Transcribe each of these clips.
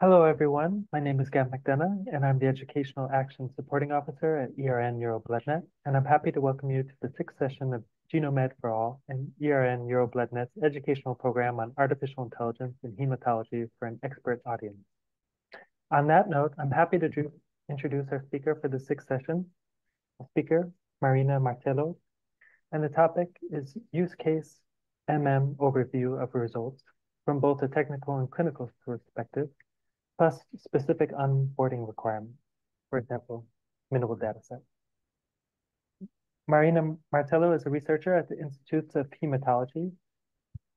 Hello, everyone. My name is Gab McDonough, and I'm the Educational Action Supporting Officer at ERN EuroBloodNet, and I'm happy to welcome you to the sixth session of GenoMed for All and ERN EuroBloodNet's educational program on artificial intelligence in hematology for an expert audience. On that note, I'm happy to introduce our speaker for the sixth session, speaker Marina Martello, and the topic is use case MM overview of results from both a technical and clinical perspective plus specific onboarding requirements, for example, minimal data set. Marina Martello is a researcher at the Institutes of Hematology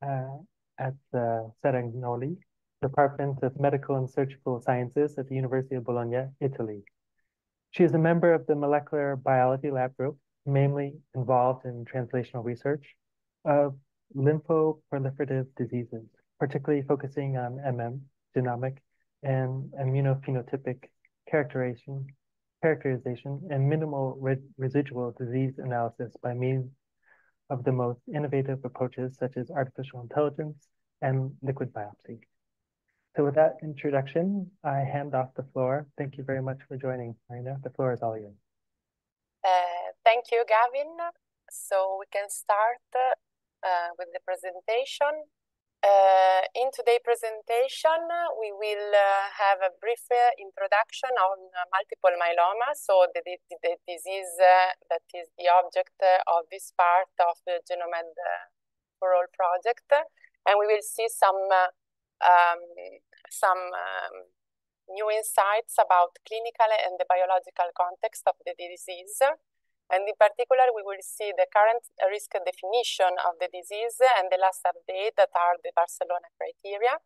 uh, at the Seragnoli Department of Medical and Surgical Sciences at the University of Bologna, Italy. She is a member of the Molecular Biology Lab Group, mainly involved in translational research of lymphoproliferative diseases, particularly focusing on MM, genomic and immunophenotypic characterization, characterization and minimal re residual disease analysis by means of the most innovative approaches such as artificial intelligence and liquid biopsy. So with that introduction, I hand off the floor. Thank you very much for joining, Marina. The floor is all yours. Uh, thank you, Gavin. So we can start uh, with the presentation. Uh, in today's presentation, we will uh, have a brief uh, introduction on uh, multiple myeloma, so the, the, the disease uh, that is the object of this part of the GenoMed for All project. And we will see some, um, some um, new insights about clinical and the biological context of the disease. And in particular, we will see the current risk definition of the disease and the last update that are the Barcelona criteria.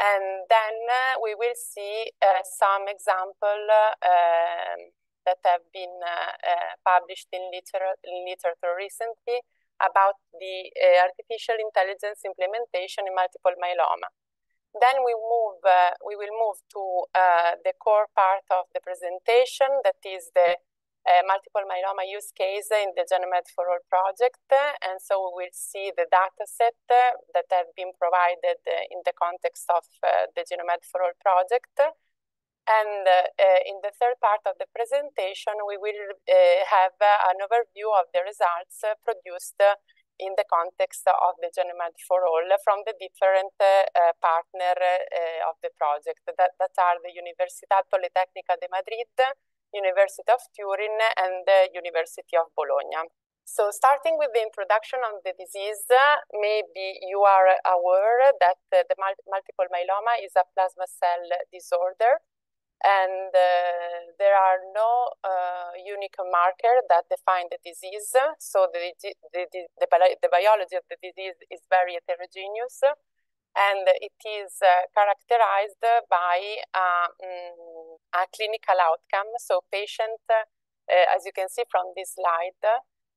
And then uh, we will see uh, some example uh, that have been uh, uh, published in, liter in literature recently about the uh, artificial intelligence implementation in multiple myeloma. Then we move, we will move to the core part of the presentation, that is the uh, multiple myeloma use case in the GenoMed for All project. And so we will see the data set that have been provided in the context of uh, the GenoMed for All project. And uh, in the third part of the presentation, we will uh, have an overview of the results produced in the context of the GenoMed for All from the different uh, partner uh, of the project that, that are the Universidad Politécnica de Madrid, University of Turin, and the University of Bologna. So starting with the introduction of the disease, maybe you are aware that uh, the mul multiple myeloma is a plasma cell disorder and uh, there are no uh, unique marker that define the disease. So the, the, the, the, biology of the disease is very heterogeneous and it is uh, characterized by um, a clinical outcome. So patient, uh, as you can see from this slide,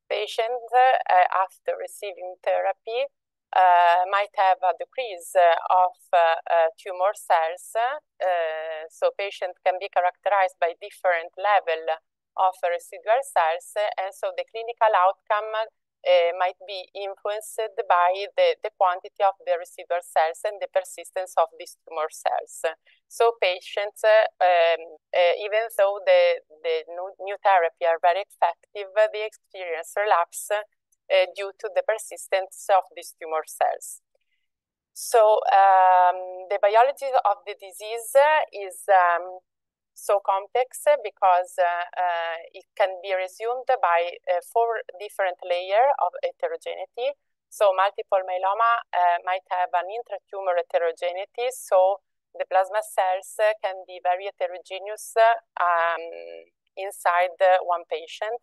patient uh, after receiving therapy uh, might have a decrease of uh, tumor cells. Uh, so patient can be characterized by different level of residual cells. And so the clinical outcome uh, might be influenced by the, the quantity of the residual cells and the persistence of these tumor cells. So patients, uh, um, uh, even though the, the new, new therapy are very effective, they experience relapse uh, due to the persistence of these tumor cells. So um, the biology of the disease is um, so complex because uh, uh, it can be resumed by uh, four different layers of heterogeneity. So multiple myeloma might have an intratumor heterogeneity. So the plasma cells can be very heterogeneous um, inside one patient,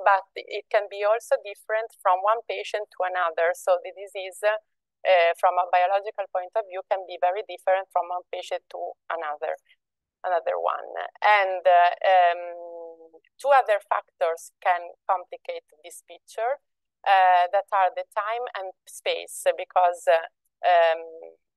but it can be also different from one patient to another. So the disease, uh, from a biological point of view, can be very different from one patient to another another one. And uh, um, two other factors can complicate this picture uh, that are the time and space because uh, um,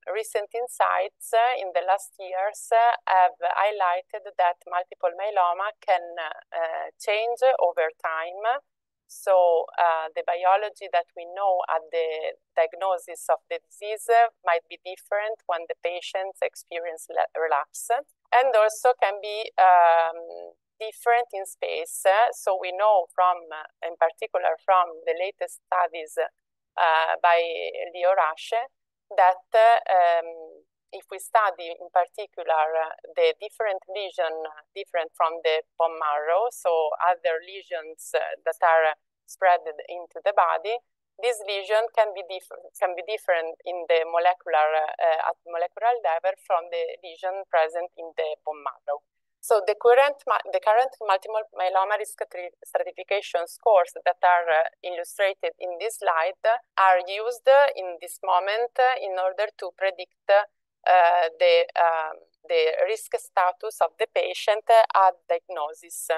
recent insights uh, in the last years uh, have highlighted that multiple myeloma can uh, change over time. So the biology that we know at the diagnosis of the disease might be different when the patients experience relapse, and also can be um, different in space. So we know from, in particular, from the latest studies uh, by Leo Rasche, that um, if we study in particular uh, the different lesion different from the bone marrow, so other lesions uh, that are spread into the body, this lesion can be different can be different in the molecular uh, at molecular level from the lesion present in the bone marrow. So the current the current multiple myeloma risk stratification scores that are uh, illustrated in this slide are used in this moment in order to predict uh, the, um, the risk status of the patient at diagnosis.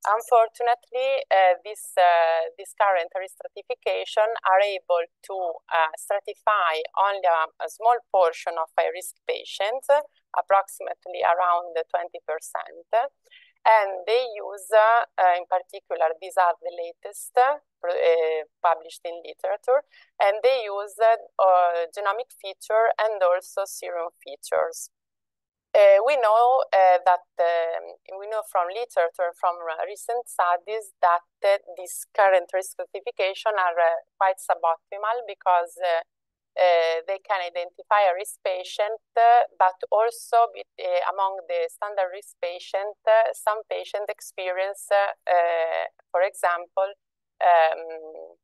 Unfortunately, uh, this, uh, this current stratification are able to uh, stratify only a, a, small portion of high-risk patients, approximately around 20%. And they use, uh, in particular, these are the latest uh, published in literature, and they use uh, genomic feature and also serum features. Uh, we know uh, that um, we know from literature from recent studies that this current risk stratification are quite suboptimal because uh, they can identify a risk patient, uh, but also uh, among the standard risk patient, uh, some patient experience, uh, uh, for example, um,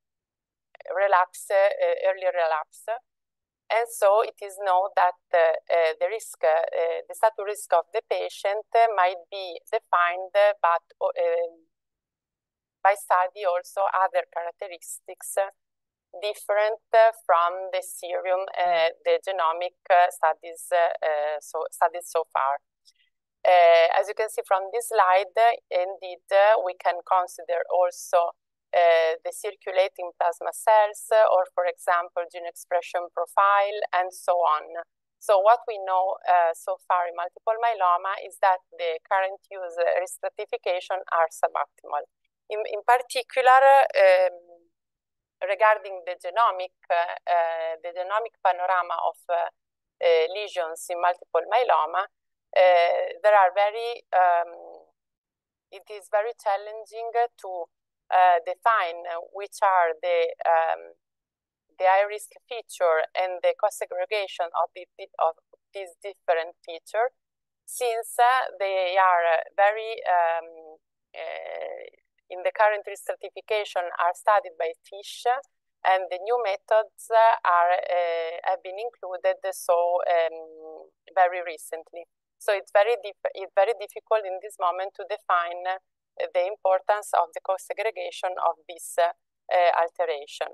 relapse, early relapse. And so it is known that uh, uh, the risk, uh, the status risk of the patient might be defined, but um, by study also other characteristics different from the serum, uh, the genomic uh, studies, uh, so studies so far. as you can see from this slide, indeed, we can consider also the circulating plasma cells, or for example, gene expression profile, and so on. So what we know uh, so far in multiple myeloma is that the current use uh, stratification are suboptimal. In, in particular, um, regarding the genomic, uh, the genomic panorama of uh, lesions in multiple myeloma, there are very, um, it is very challenging to define which are the um, the high risk feature and the co-segregation of, the, of these different features, since uh, they are very um, uh, in the current risk certification are studied by FISH, and the new methods are uh, have been included so um, very recently. So it's very it's very difficult in this moment to define uh, the importance of the co-segregation of this uh, alteration.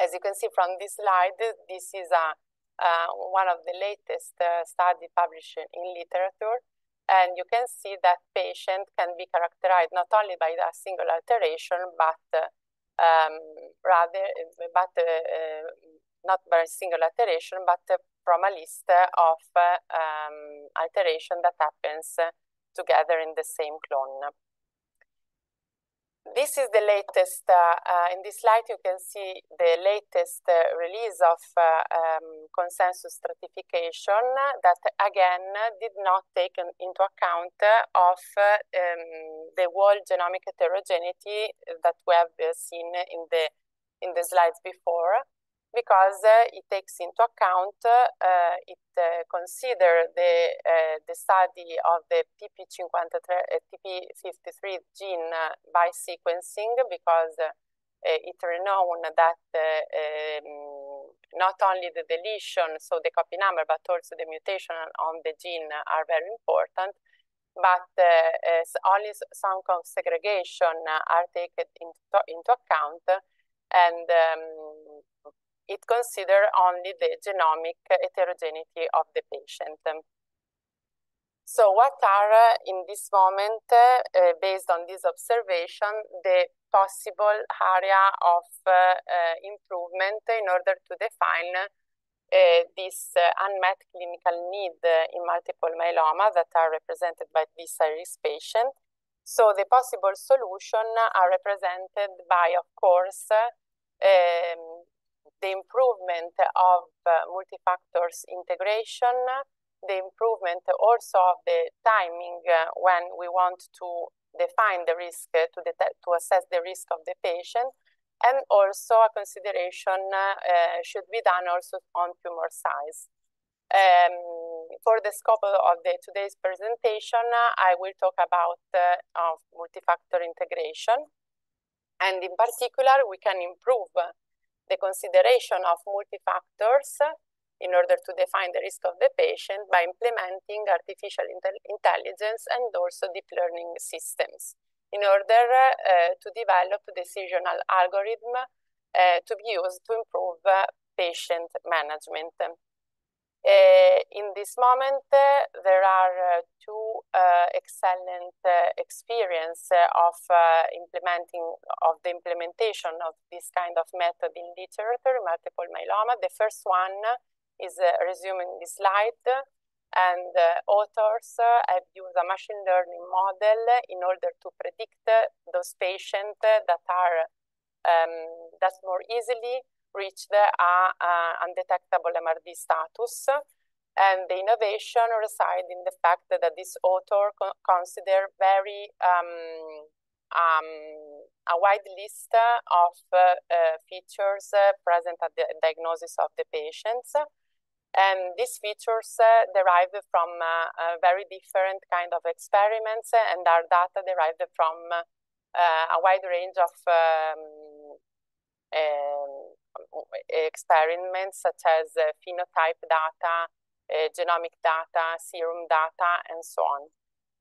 As you can see from this slide, this is a, uh, one of the latest uh, study published in literature and you can see that patient can be characterized not only by a single alteration, but um, rather, but uh, not by a single alteration, but from a list of um, alteration that happens together in the same clone. This is the latest, uh, uh, in this slide you can see the latest uh, release of um, consensus stratification that again did not take into account of um, the whole genomic heterogeneity that we have seen in the, in the slides before because uh, it takes into account, uh, it uh, consider the, uh, the study of the TP53, TP53 uh, gene by sequencing because it's known that um, not only the deletion, so the copy number, but also the mutation on the gene are very important, but only some segregation are taken into, into account and um, it considers only the genomic heterogeneity of the patient. So what are, uh, in this moment, uh, based on this observation, the possible area of uh, improvement in order to define this unmet clinical need in multiple myeloma that are represented by this risk patient. So the possible solution are represented by, of course, um, the improvement of uh, multi-factors integration, the improvement also of the timing uh, when we want to define the risk uh, to, to assess the risk of the patient, and also a consideration uh, should be done also on tumor size. Um, for the scope of the today's presentation, I will talk about uh, integration, and in particular, we can improve the consideration of multi-factors in order to define the risk of the patient by implementing artificial intel intelligence and also deep learning systems in order uh, to develop decisional algorithm uh, to be used to improve uh, patient management. Uh, in this moment, uh, there are uh, two excellent experience of implementing of the implementation of this kind of method in literature, multiple myeloma. The first one is resuming this slide, and authors have used a machine learning model in order to predict those patients that are um, that more easily reached a, a undetectable MRD status. And the innovation resides in the fact that, that this author co consider very um, um, a wide list of uh, uh, features uh, present at the diagnosis of the patients. And these features uh, derived from uh, very different kind of experiments and are data derived from uh, a wide range of um, um, experiments such as uh, phenotype data, uh, genomic data, serum data, and so on.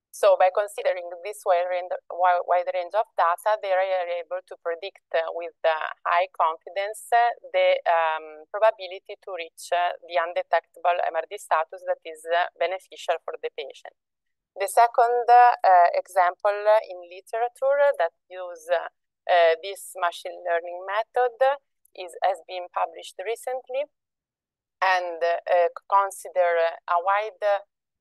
So by considering this wide range, of data, they are able to predict uh, with high confidence uh, the um, probability to reach uh, the undetectable MRD status that is uh, beneficial for the patient. The second example in literature that use this machine learning method is has been published recently and uh, consider a wide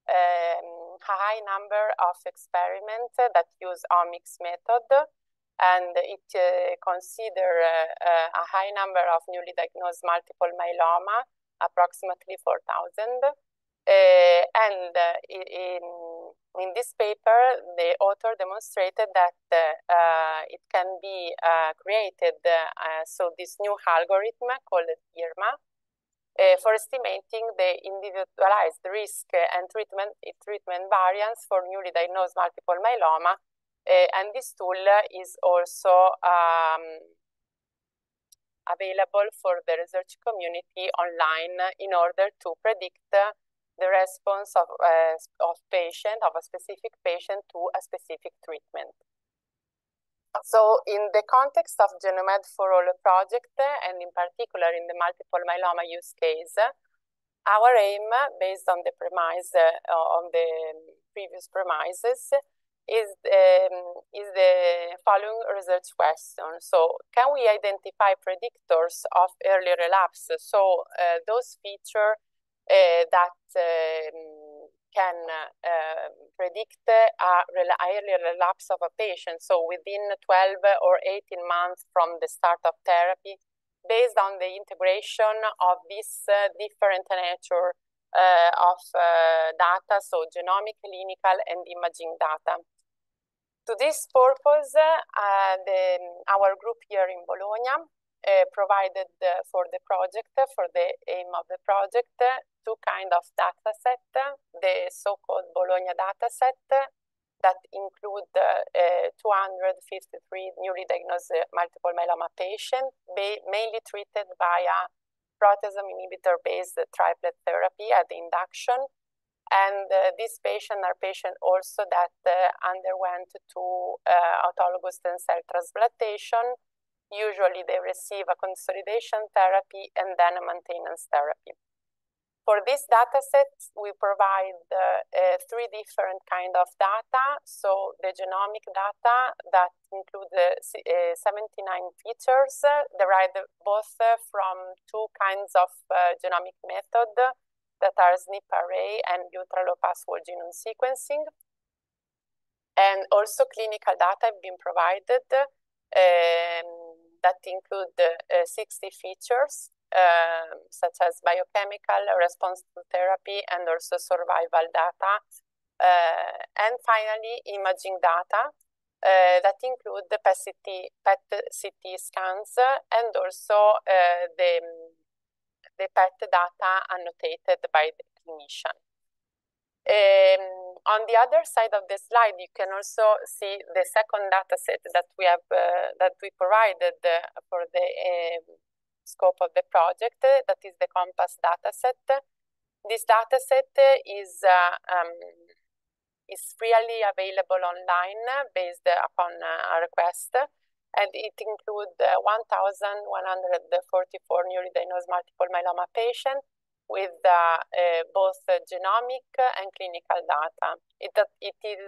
um, high number of experiments that use omics method and it uh, consider uh, a high number of newly diagnosed multiple myeloma, approximately 4,000. Uh, and uh, in, in this paper, the author demonstrated that uh, it can be uh, created, uh, so this new algorithm called IRMA, uh, for estimating the individualized risk and treatment, treatment variance for newly diagnosed multiple myeloma. Uh, and this tool is also um, available for the research community online in order to predict the response of, uh, of patient, of a specific patient to a specific treatment. So in the context of Genomed for All project, and in particular in the multiple myeloma use case, our aim, based on the premise, uh, on the previous premises, is, um, is the following research question. So can we identify predictors of early relapse? So uh, those features uh, that um, can uh, predict a early relapse of a patient, so within 12 or 18 months from the start of therapy, based on the integration of this uh, different nature uh, of data, so genomic, clinical, and imaging data. To this purpose, uh, the, our group here in Bologna uh, provided uh, for the project, for the aim of the project, two kind of data set, the so-called Bologna data set that include uh, 253 newly diagnosed multiple myeloma patients, mainly treated by a proteasome inhibitor-based triplet therapy at induction. And uh, these patients are patients also that uh, underwent two autologous stem cell transplantation Usually they receive a consolidation therapy and then a maintenance therapy. For this data set, we provide uh, uh, three different kind of data. So the genomic data that include uh, 79 features derived both from two kinds of uh, genomic method that are SNP array and ultra low pass whole genome sequencing. And also clinical data have been provided um, that include uh, 60 features, um, such as biochemical response to therapy and also survival data. Uh, and finally, imaging data uh, that include the PET-CT, PET-CT scans and also uh, the, the PET data annotated by the clinician. Um, on the other side of the slide, you can also see the second data set that we have uh, that we provided uh, for the uh, scope of the project. that is the COMPASS data set. This data set is uh, um, is freely available online based upon uh, a request, and it includes uh, 1,144 newly diagnosed multiple myeloma patients with uh, uh, both uh, genomic and clinical data. It, it is,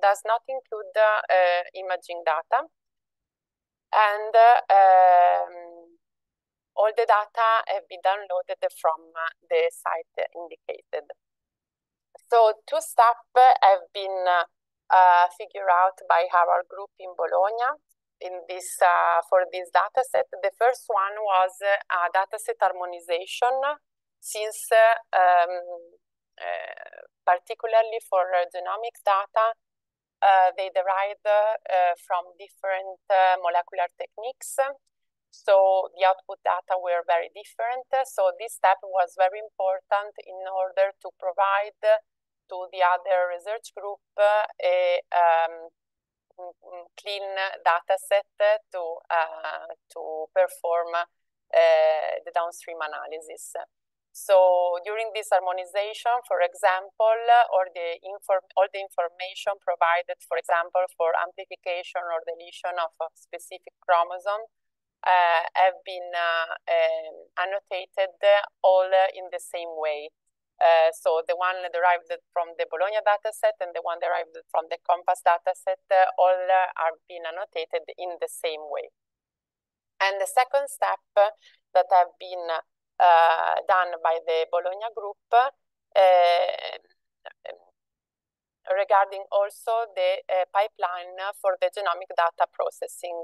does not include imaging data. And um, all the data have been downloaded from the site indicated. So two steps have been uh, figured out by our group in Bologna in this uh, for this dataset. The first one was a dataset harmonization since um, uh, particularly for genomics data, uh, they derive uh, from different molecular techniques. So the output data were very different. So this step was very important in order to provide to the other research group a um, clean data set to, uh, to perform uh, the downstream analysis. So during this harmonization, for example, or the inform all the information provided, for example, for amplification or deletion of a specific chromosome have been uh, um, annotated all in the same way. Uh, so the one derived from the Bologna dataset and the one derived from the COMPASS dataset, uh, all are being annotated in the same way. And the second step that have been uh, done by the Bologna group uh, regarding also the uh, pipeline for the genomic data processing.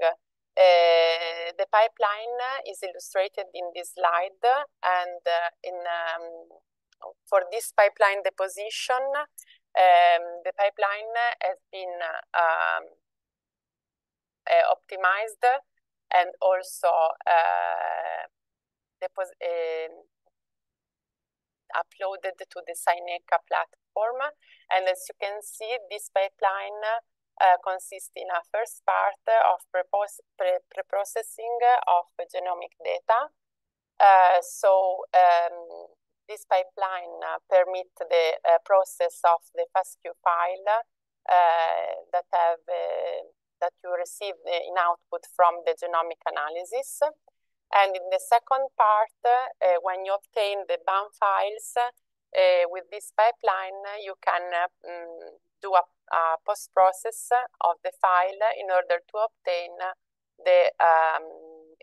Uh, the pipeline is illustrated in this slide and uh, in um, for this pipeline deposition um, the pipeline has been um, uh, optimized and also um, uploaded to the CINECA platform. And as you can see, this pipeline uh, consists in a first part of pre-processing of genomic data. Uh, so um, this pipeline uh, permits the uh, process of the FASTQ file uh, that have uh, that you receive in output from the genomic analysis. And in the second part, uh, when you obtain the BAM files uh, with this pipeline, you can um, do a, a post-process of the file in order to obtain the, um,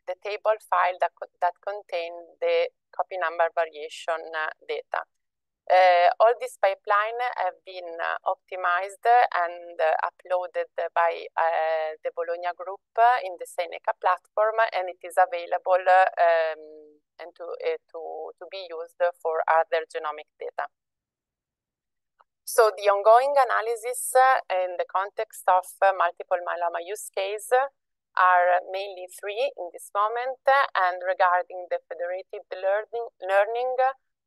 the table file that, that contain the copy number variation data. Uh, all these pipeline have been uh, optimized and uh, uploaded by uh, the Bologna group in the CINECA platform, and it is available um, and to, uh, to, to be used for other genomic data. So the ongoing analysis uh, in the context of multiple myeloma use case are mainly three in this moment, and regarding the federated learning, learning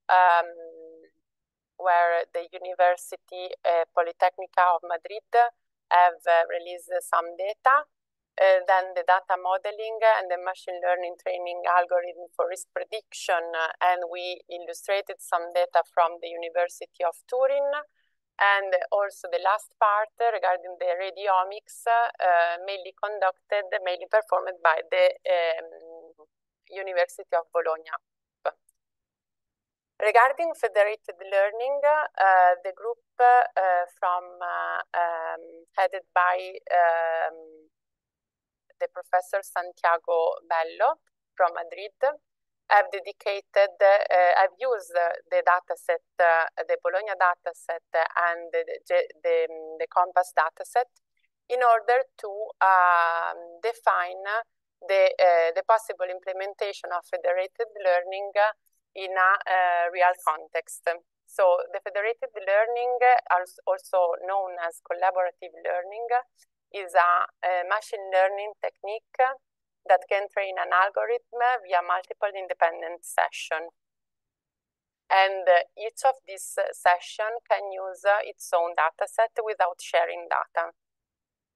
um, where the University uh, Politecnica of Madrid have uh, released some data. Uh, then the data modeling and the machine learning training algorithm for risk prediction. and we illustrated some data from the University of Turin. And also the last part regarding the radiomics, uh, mainly conducted, mainly performed by the um, University of Bologna. Regarding federated learning, uh, the group uh, from uh, um, headed by um, the professor Santiago Bello from Madrid I've dedicated, uh, I've used the dataset, uh, the Bologna dataset and the, the, the, the COMPASS dataset in order to um, define the, uh, the possible implementation of federated learning in a real context. So the federated learning, also known as collaborative learning, is a machine learning technique that can train an algorithm via multiple independent sessions. And uh, each of these uh, sessions can use uh, its own dataset without sharing data.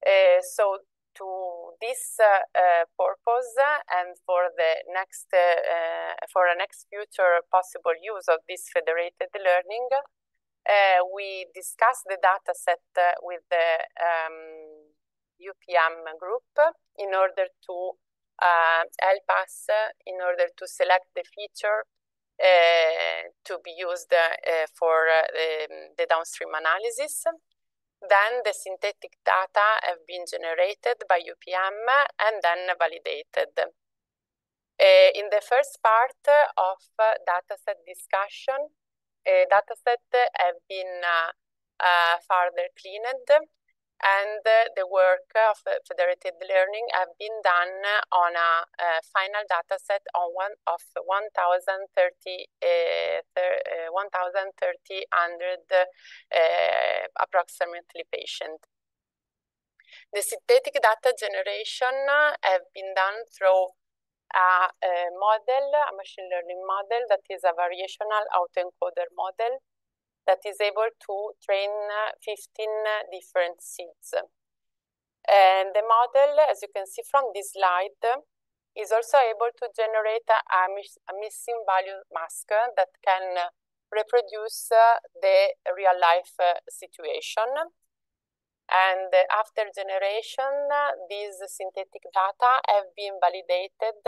Uh, so to this uh, uh, purpose and for the next for a next future possible use of this federated learning, we discuss the dataset with the um, UPM group in order to uh, help us in order to select the feature uh, to be used uh, for the, the downstream analysis. Then the synthetic data have been generated by UPM and then validated. Uh, in the first part of uh, dataset discussion, uh, dataset have been further cleaned and the work of federated learning have been done on a, a final data set on one of 1,030 uh, uh, 1,030 uh, approximately patient. The synthetic data generation have been done through a, a model, a machine learning model that is a variational autoencoder model that is able to train uh, 15 uh, different seeds. And the model, as you can see from this slide, is also able to generate a, a missing value mask that can reproduce uh, the real life situation. And after generation, these synthetic data have been validated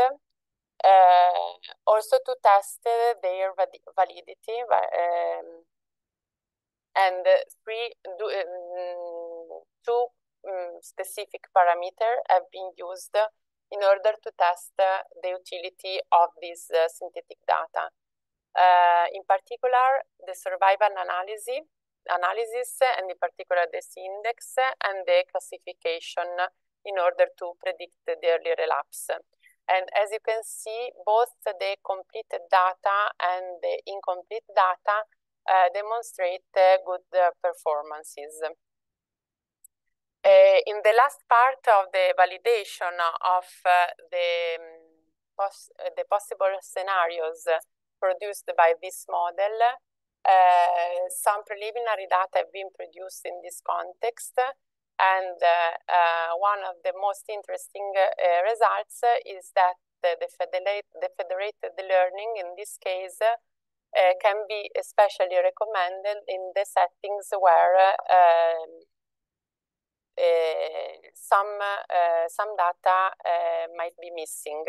uh, also to test their validity um, and three do, um, two um, specific parameters have been used in order to test uh, the utility of this uh, synthetic data. Uh, in particular, the survival analysis, analysis, and in particular the index and the classification in order to predict the early relapse. And as you can see, both the completed data and the incomplete data demonstrate uh, good uh, performances. in the last part of the validation of the, um, pos the possible scenarios produced by this model, uh, some preliminary data have been produced in this context, and uh, uh, one of the most interesting results is that the, federated, the federated learning, in this case, uh, can be especially recommended in the settings where um, uh, some uh, some data uh, might be missing.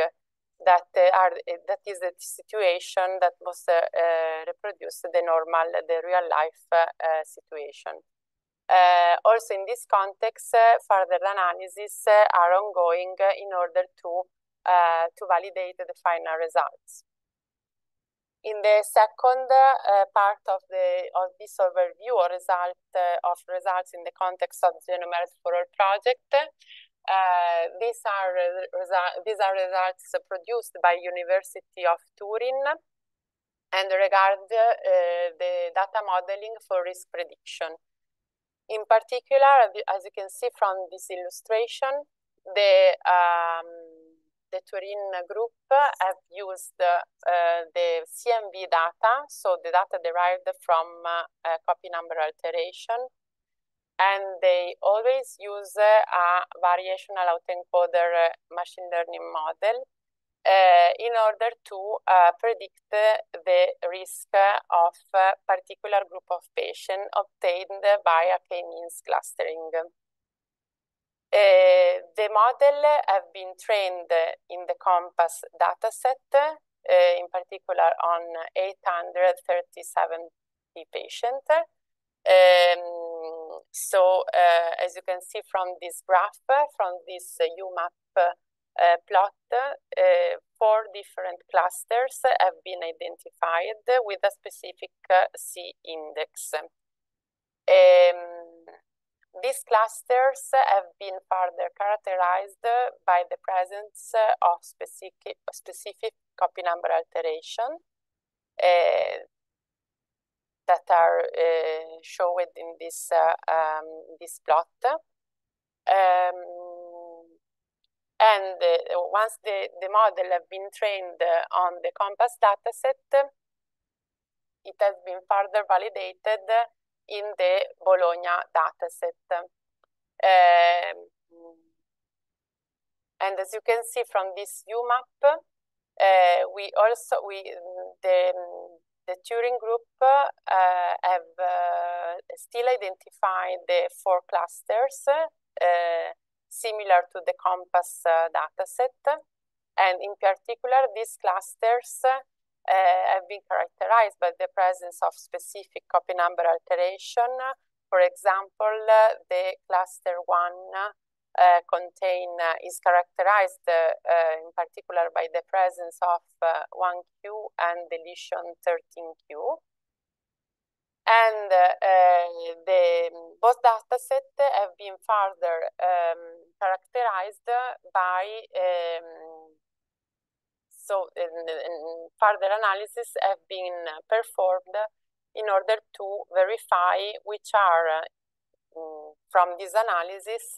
That are that is the situation that was reproduced the normal, the real life situation. also, in this context, further analysis are ongoing in order to to validate the final results. In the second uh, part of the of this overview or result uh, of results in the context of the GenoMed for All project, uh, these are these are results produced by University of Turin and regard uh, the data modeling for risk prediction. In particular, as you can see from this illustration, the um, the Turin group have used uh, the CNV data, so the data derived from uh, copy number alteration, and they always use a variational autoencoder machine learning model uh, in order to uh, predict the risk of a particular group of patients obtained by a k-means clustering. Uh, the model have been trained in the COMPASS dataset, uh, in particular on 837 patients. Um, so uh, as you can see from this graph, from this UMAP plot, four different clusters have been identified with a specific C index. Um, these clusters have been further characterized by the presence of specific, specific copy number alteration uh, that are uh, shown in this, uh, um, this plot. Um, and once the, the model have been trained on the COMPASS dataset, it has been further validated in the Bologna dataset. Um, and as you can see from this UMAP, uh, we also we the the Turin group uh, have uh, still identified the four clusters uh, similar to the COMPASS uh, dataset, and in particular, these clusters uh, have been characterized by the presence of specific copy number alteration. For example, the cluster one uh, contain uh, is characterized uh, in particular by the presence of 1q and deletion 13q. And the both datasets have been further um, characterized by um, so further analysis have been performed in order to verify which are, uh, from this analysis,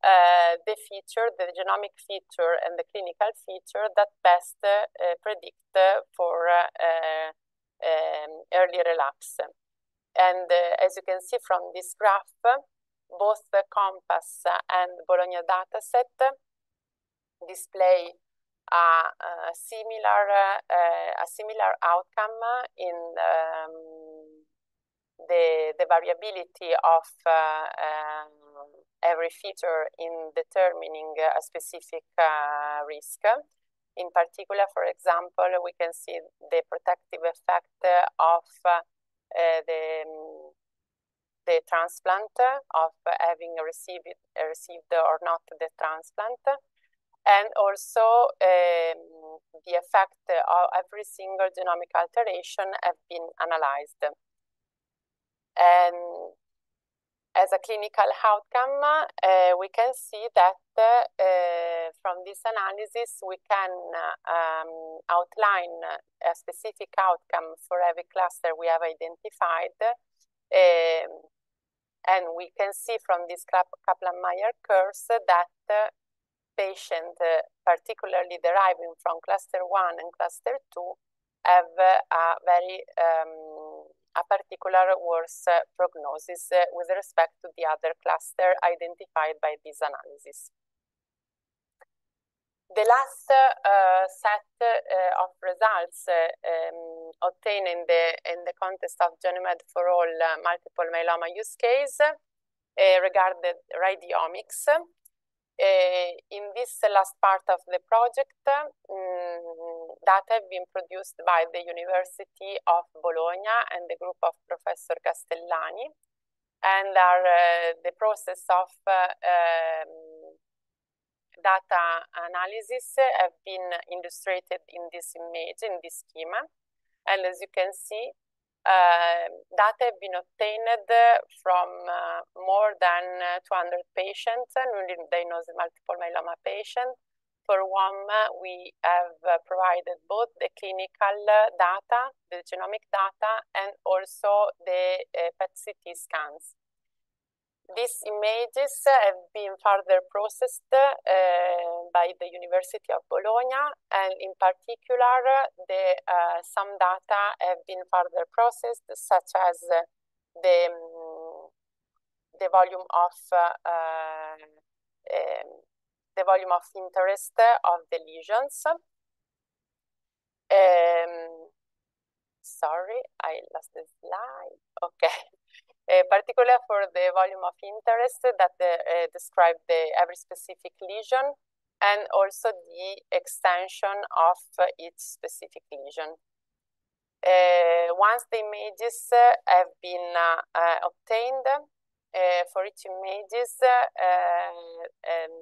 uh, the feature, the genomic feature and the clinical feature that best uh, predict for uh, um, early relapse. And uh, as you can see from this graph, both the COMPASS and Bologna dataset display a, a similar uh, a similar outcome in um, the the variability of uh, um, every feature in determining a specific uh, risk. In particular, for example, we can see the protective effect of the the transplant of having received received or not the transplant and also um, the effect of every single genomic alteration have been analyzed. And as a clinical outcome, uh, we can see that uh, from this analysis, we can um, outline a specific outcome for every cluster we have identified. Um, and we can see from these Kaplan-Meier curves that patient, uh, particularly deriving from cluster one and cluster two, have a very um, a particular worse prognosis with respect to the other cluster identified by this analysis. The last uh, set uh, of results uh, um, obtained in the in the context of GenoMed for all multiple myeloma use case regarded radiomics uh, in this last part of the project, um, data have been produced by the University of Bologna and the group of Professor Castellani, and are uh, the process of uh, um, data analysis have been illustrated in this image, in this schema. And as you can see, uh, data have been obtained from uh, more than uh, 200 patients, newly diagnosed multiple myeloma patients, for whom we have provided both the clinical data, the genomic data, and also the PET-CT scans. These images have been further processed uh, by the University of Bologna, and in particular, the, uh, some data have been further processed, such as the, the volume of um, the volume of interest of the lesions. Um, sorry, I lost the slide. Okay. Uh, particular for the volume of interest that uh, describe the every specific lesion and also the extension of each specific lesion. Uh, once the images have been obtained, for each images, um,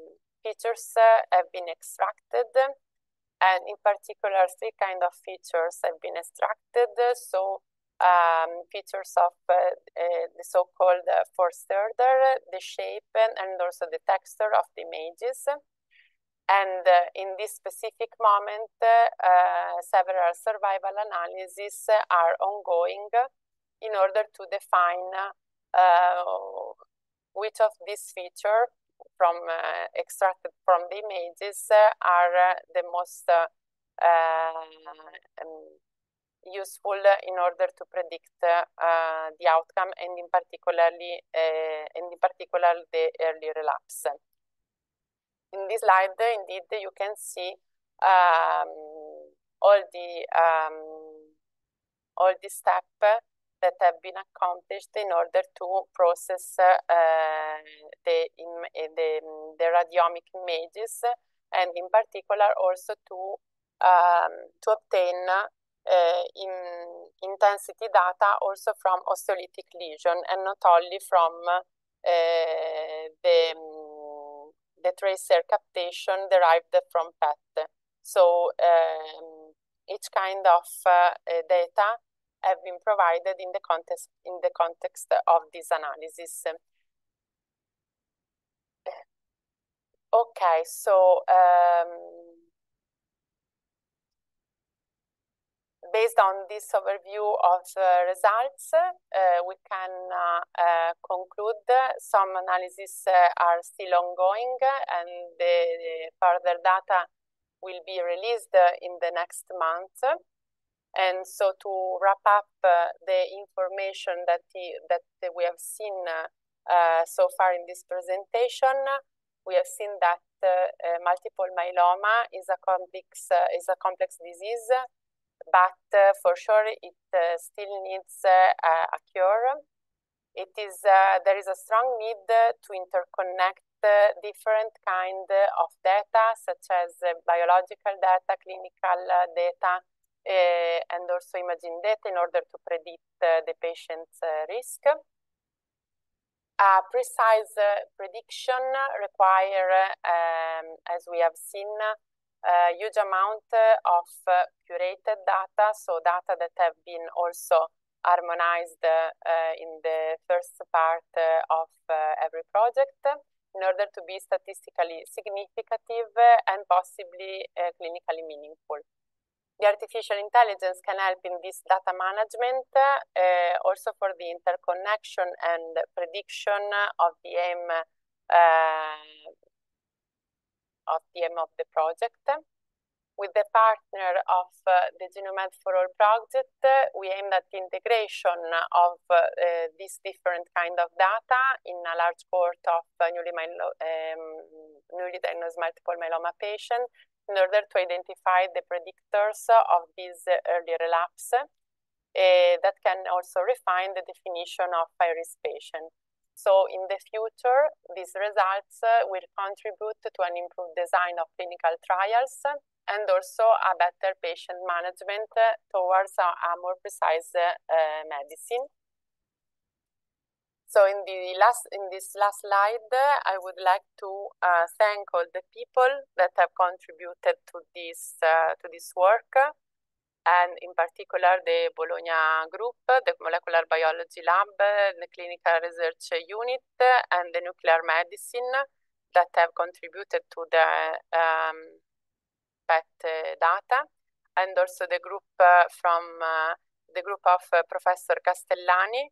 features uh, have been extracted, and in particular, three kind of features have been extracted. So um, features of uh, uh, the so-called uh, first order, the shape, and also the texture of the images. And uh, in this specific moment, uh, several survival analyses are ongoing in order to define uh, which of these features from extracted from the images are the most um, useful in order to predict uh, the outcome and in particularly uh, and in particular the early relapse. In this slide, indeed, you can see um, all the um, all the steps that have been accomplished in order to process uh, the, the, the radiomic images and in particular also to um, to obtain in intensity data also from osteolytic lesion and not only from uh, the, the tracer captation derived from PET. So um, each kind of uh, data have been provided in the context in the context of this analysis. Okay, so um, based on this overview of uh, results, uh, we can uh, uh conclude some analyses uh, are still ongoing and the, the, further data will be released in the next month. And so to wrap up uh, the information that, the, that we have seen so far in this presentation, we have seen that multiple myeloma is a complex, is a complex disease but uh, for sure it uh, still needs uh, a cure. It is there is a strong need to interconnect different kind of data, such as biological data, clinical data, and also imaging data in order to predict the patient's risk. A precise prediction require, um, as we have seen, a huge amount of curated data, so data that have been also harmonized uh, in the first part of uh, every project in order to be statistically significant and possibly uh, clinically meaningful. The artificial intelligence can help in this data management, uh, also for the interconnection and prediction of the aim uh, of the aim of the project. With the partner of uh, the GenoMed for All project, uh, we aimed at the integration of uh, these different kind of data in a large cohort of newly, um, newly diagnosed multiple myeloma patients in order to identify the predictors of this early relapse uh, that can also refine the definition of high-risk patient. So in the future, these results uh, will contribute to an improved design of clinical trials and also a better patient management uh, towards a, more precise uh, medicine. So in the last in this last slide, I would like to thank all the people that have contributed to this to this work and in particular the Bologna group, the Molecular Biology Lab, the Clinical Research Unit, and the Nuclear Medicine that have contributed to the um, PET data, and also the group uh, from uh, the group of uh, Professor Castellani,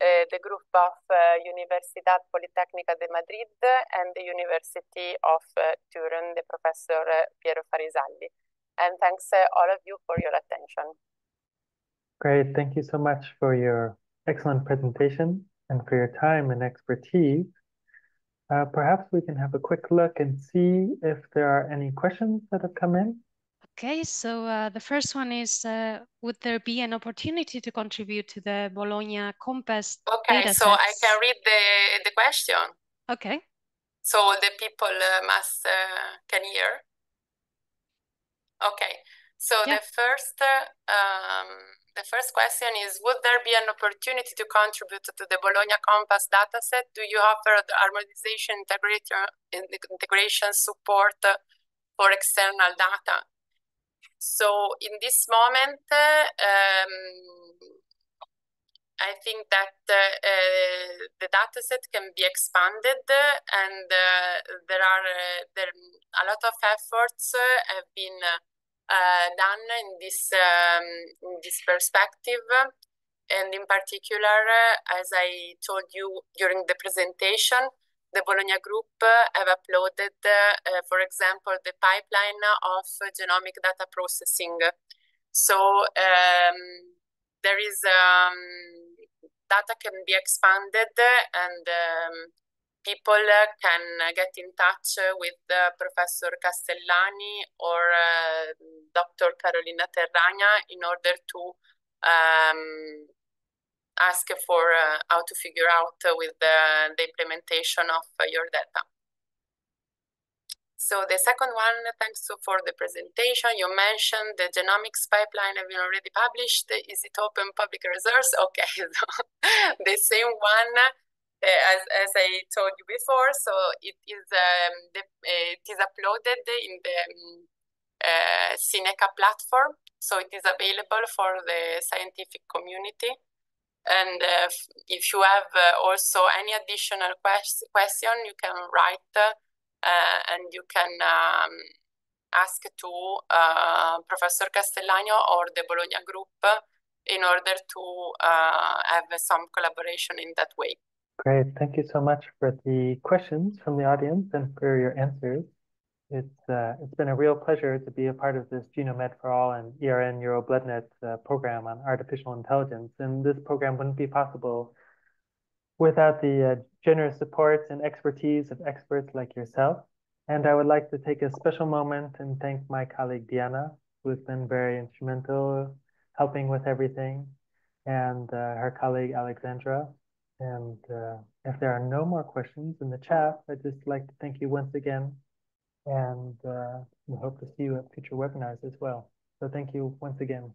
uh, the group of uh, Universidad Politecnica de Madrid, and the University of uh, Turin, the Professor Piero Farisalli. And thanks uh, all of you for your attention. Great. Thank you so much for your excellent presentation and for your time and expertise. Uh, perhaps we can have a quick look and see if there are any questions that have come in. Okay, so uh, the first one is, uh, would there be an opportunity to contribute to the Bologna COMPASS Okay, so I can read the, the question. Okay. So the people uh, must uh, can hear. Okay, so yeah. the first um, the first question is, would there be an opportunity to contribute to the Bologna Compass dataset? Do you offer the harmonization integration support for external data? So in this moment, um, I think that uh, the dataset can be expanded and uh, there are uh, there a lot of efforts have been uh, done in this um, in this perspective. And in particular, as I told you during the presentation, the Bologna Group have uploaded, uh, for example, the pipeline of genomic data processing. So um, there is um, data can be expanded and um, people uh, can get in touch with uh, Professor Castellani or uh, Dr. Carolina Terragna in order to um, ask for how to figure out with the, the implementation of your data. So the second one, thanks for the presentation. You mentioned the genomics pipeline have been already published. Is it open public resource? Okay, so the same one uh, as, as I told you before, so it is um, the, uh, it is uploaded in the um, uh, Cineca platform, so it is available for the scientific community. And if you have also any additional quest question, you can write and you can um, ask to Professor Castellani or the Bologna Group in order to have some collaboration in that way. Great. Thank you so much for the questions from the audience and for your answers. It's uh, it's been a real pleasure to be a part of this GenoMed for All and ERN EuroBloodNet uh, program on artificial intelligence. And this program wouldn't be possible without the uh, generous support and expertise of experts like yourself. And I would like to take a special moment and thank my colleague Diana, who has been very instrumental helping with everything, and uh, her colleague Alexandra, and uh, if there are no more questions in the chat, I'd just like to thank you once again. And uh, we hope to see you at future webinars as well. So thank you once again.